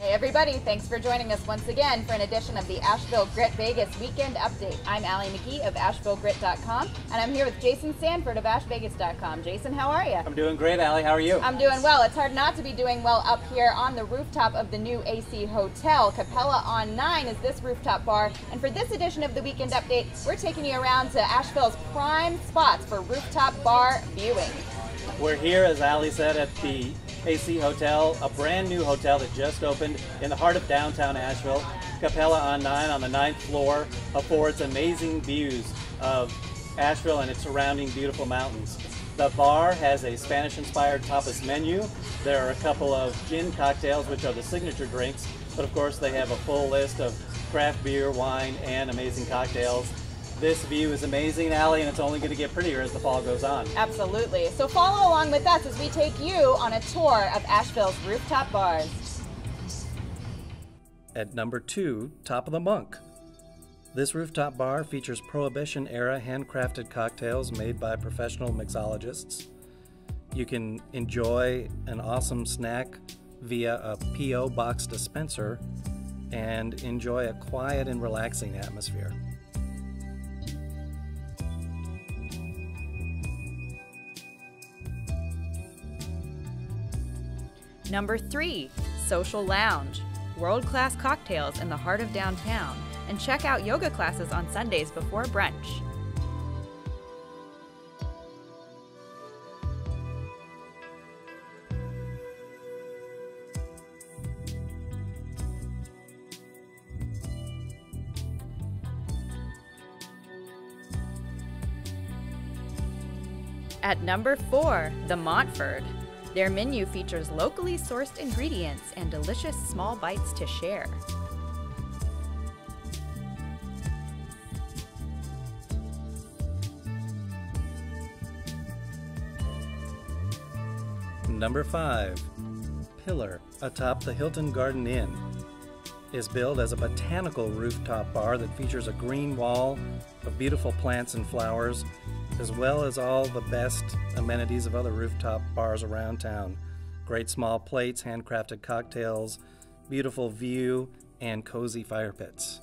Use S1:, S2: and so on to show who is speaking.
S1: Hey everybody, thanks for joining us once again for an edition of the Asheville Grit Vegas Weekend Update. I'm Allie McGee of AshevilleGrit.com and I'm here with Jason Sanford of AshVegas.com. Jason, how are you?
S2: I'm doing great, Allie. How are you?
S1: I'm doing well. It's hard not to be doing well up here on the rooftop of the new AC Hotel. Capella on 9 is this rooftop bar and for this edition of the Weekend Update, we're taking you around to Asheville's prime spots for rooftop bar viewing.
S2: We're here, as Allie said, at the AC Hotel, a brand new hotel that just opened in the heart of downtown Asheville. Capella on 9 on the ninth floor affords amazing views of Asheville and its surrounding beautiful mountains. The bar has a Spanish-inspired tapas menu. There are a couple of gin cocktails, which are the signature drinks, but of course they have a full list of craft beer, wine, and amazing cocktails. This view is amazing, Allie, and it's only going to get prettier as the fall goes on.
S1: Absolutely. So follow along with us as we take you on a tour of Asheville's rooftop bars.
S3: At number two, Top of the Monk. This rooftop bar features Prohibition era handcrafted cocktails made by professional mixologists. You can enjoy an awesome snack via a P.O. box dispenser and enjoy a quiet and relaxing atmosphere.
S4: Number 3. Social Lounge. World class cocktails in the heart of downtown. And check out yoga classes on Sundays before brunch. At number 4, The Montford. Their menu features locally sourced ingredients and delicious small bites to share.
S3: Number 5. Pillar, atop the Hilton Garden Inn, is billed as a botanical rooftop bar that features a green wall of beautiful plants and flowers as well as all the best amenities of other rooftop bars around town. Great small plates, handcrafted cocktails, beautiful view, and cozy fire pits.